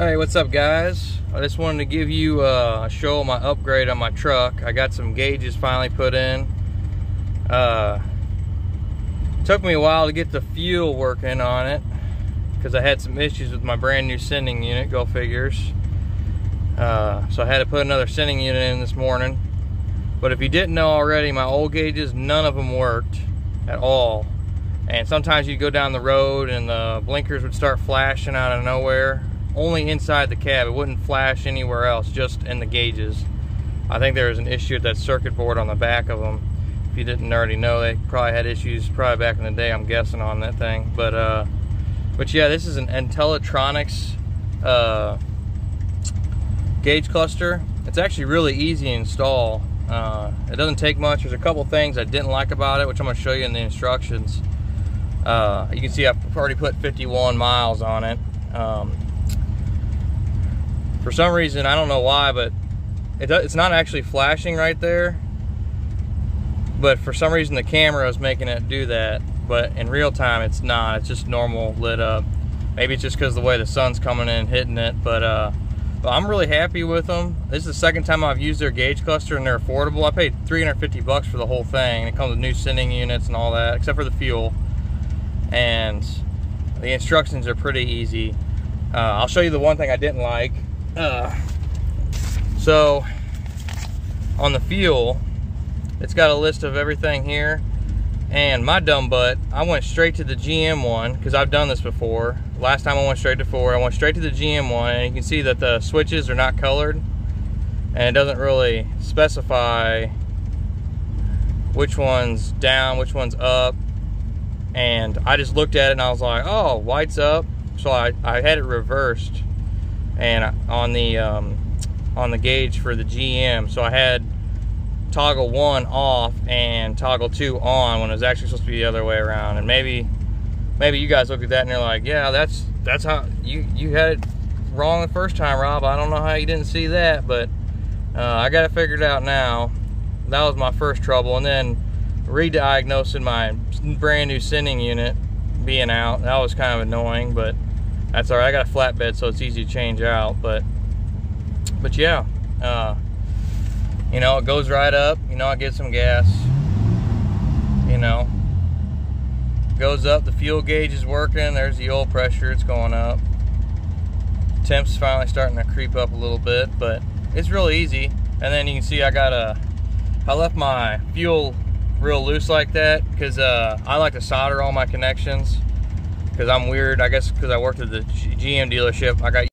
Hey, what's up guys? I just wanted to give you uh, a show of my upgrade on my truck. I got some gauges finally put in. Uh, took me a while to get the fuel working on it because I had some issues with my brand new sending unit, go figures. Uh, so I had to put another sending unit in this morning. But if you didn't know already, my old gauges, none of them worked at all. And sometimes you'd go down the road and the blinkers would start flashing out of nowhere only inside the cab. It wouldn't flash anywhere else, just in the gauges. I think there was an issue with that circuit board on the back of them. If you didn't already know, they probably had issues probably back in the day, I'm guessing, on that thing. But, uh, but yeah, this is an Intellitronix uh, gauge cluster. It's actually really easy to install. Uh, it doesn't take much. There's a couple things I didn't like about it, which I'm going to show you in the instructions. Uh, you can see I've already put 51 miles on it. Um, for some reason, I don't know why, but it, it's not actually flashing right there. But for some reason, the camera is making it do that. But in real time, it's not. It's just normal lit up. Maybe it's just because the way the sun's coming in hitting it. But, uh, but I'm really happy with them. This is the second time I've used their gauge cluster and they're affordable. I paid 350 bucks for the whole thing. It comes with new sending units and all that, except for the fuel. And the instructions are pretty easy. Uh, I'll show you the one thing I didn't like. Uh, so on the fuel, it's got a list of everything here. And my dumb butt, I went straight to the GM one because I've done this before. Last time I went straight to four, I went straight to the GM one, and you can see that the switches are not colored, and it doesn't really specify which one's down, which one's up. And I just looked at it and I was like, oh, white's up. So I, I had it reversed and on the um, on the gauge for the GM. So I had toggle one off and toggle two on when it was actually supposed to be the other way around. And maybe maybe you guys look at that and you're like, yeah, that's that's how you you had it wrong the first time, Rob. I don't know how you didn't see that, but uh, I got it figured out now. That was my first trouble, and then re-diagnosing my brand new sending unit being out. That was kind of annoying, but that's all right. I got a flatbed, so it's easy to change out. But, but yeah, uh, you know, it goes right up. You know, I get some gas. You know, goes up. The fuel gauge is working. There's the oil pressure. It's going up. Temps finally starting to creep up a little bit, but it's real easy. And then you can see I got a. I left my fuel real loose like that because uh, I like to solder all my connections because I'm weird. I guess because I worked at the GM dealership, I got